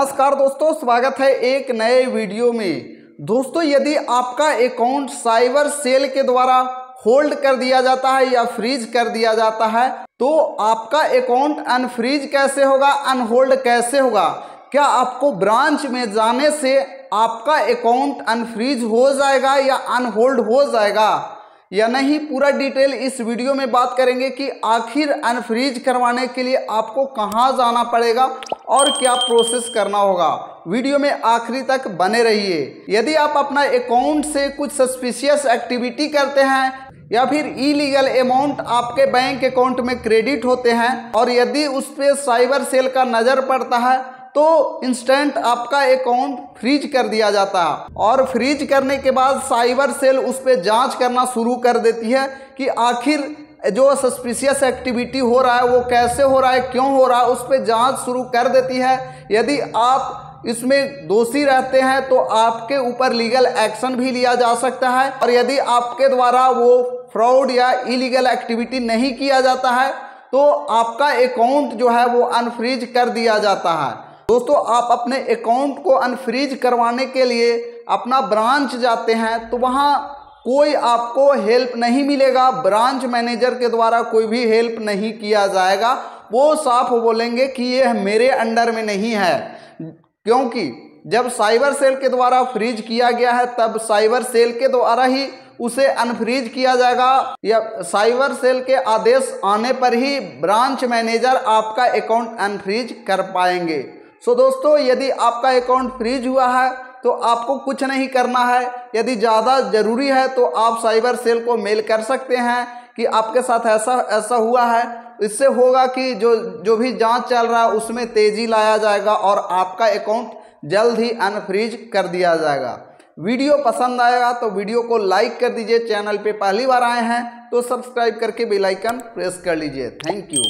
नमस्कार दोस्तों, स्वागत है एक नए वीडियो में। दोस्तों, यदि आपका अकाउंट साइबर सेल के द्वारा होल्ड कर दिया जाता है या फ्रीज कर दिया जाता है तो आपका अकाउंट अनफ्रीज कैसे होगा, अनहोल्ड कैसे होगा? क्या आपको ब्रांच में जाने से आपका अकाउंट अनफ्रीज हो जाएगा या अनहोल्ड हो जाएगा? या नहीं, पूरा डिटेल इस वीडियो में बात करेंगे कि आखिर अनफ्रीज करवाने के लिए आपको कहाँ जाना पड़ेगा और क्या प्रोसेस करना होगा। वीडियो में आखिरी तक बने रहिए। यदि आप अपना अकाउंट से कुछ सस्पिशियस एक्टिविटी करते हैं, या फिर इलीगल अमाउंट आपके बैंक अकाउंट में क्रेडिट होते हैं, और यदि उस पर साइबर सेल का नज़र पड़ता है तो इंस्टेंट आपका अकाउंट फ्रीज कर दिया जाता है। और फ्रीज करने के बाद साइबर सेल उस पर जाँच करना शुरू कर देती है कि आखिर जो सस्पिशियस एक्टिविटी हो रहा है, वो कैसे हो रहा है, क्यों हो रहा है, उस पर जाँच शुरू कर देती है। यदि आप इसमें दोषी रहते हैं तो आपके ऊपर लीगल एक्शन भी लिया जा सकता है। और यदि आपके द्वारा वो फ्रॉड या इलीगल एक्टिविटी नहीं किया जाता है तो आपका अकाउंट जो है, वो अनफ्रीज कर दिया जाता है। दोस्तों, आप अपने अकाउंट को अनफ्रीज करवाने के लिए अपना ब्रांच जाते हैं तो वहाँ कोई आपको हेल्प नहीं मिलेगा। ब्रांच मैनेजर के द्वारा कोई भी हेल्प नहीं किया जाएगा। वो साफ़ बोलेंगे कि ये मेरे अंडर में नहीं है। क्योंकि जब साइबर सेल के द्वारा फ्रीज किया गया है, तब साइबर सेल के द्वारा ही उसे अनफ्रीज किया जाएगा। या साइबर सेल के आदेश आने पर ही ब्रांच मैनेजर आपका अकाउंट अनफ्रीज कर पाएँगे। सो दोस्तों, यदि आपका अकाउंट फ्रीज हुआ है तो आपको कुछ नहीं करना है। यदि ज़्यादा ज़रूरी है तो आप साइबर सेल को मेल कर सकते हैं कि आपके साथ ऐसा ऐसा हुआ है। इससे होगा कि जो जो भी जाँच चल रहा है, उसमें तेज़ी लाया जाएगा और आपका अकाउंट जल्द ही अनफ्रीज कर दिया जाएगा। वीडियो पसंद आएगा तो वीडियो को लाइक कर दीजिए। चैनल पे पहली बार आए हैं तो सब्सक्राइब करके बेल आइकन प्रेस कर लीजिए। Thank you